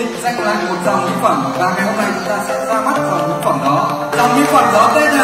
định danh lại một dòng mỹ phẩm và ngày hôm nay chúng ta sẽ ra mắt dòng mỹ phẩm đó. Dòng mỹ phẩm đó tên là